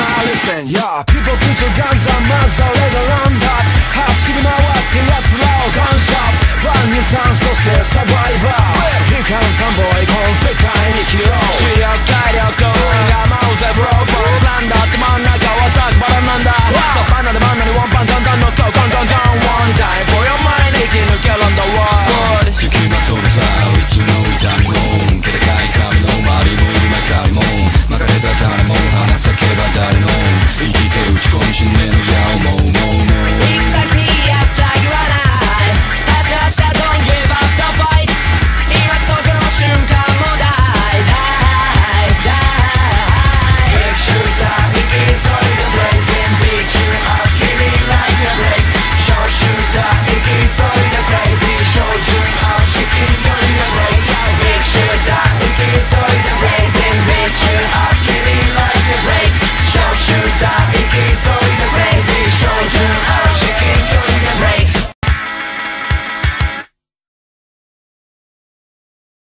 Now listen, yeah. People put your guns on mouths all around up 走り回って奴らをガンシャープワン、ニューサン、そしてサバイバー悲観参謀へこの世界に生きよう治療体力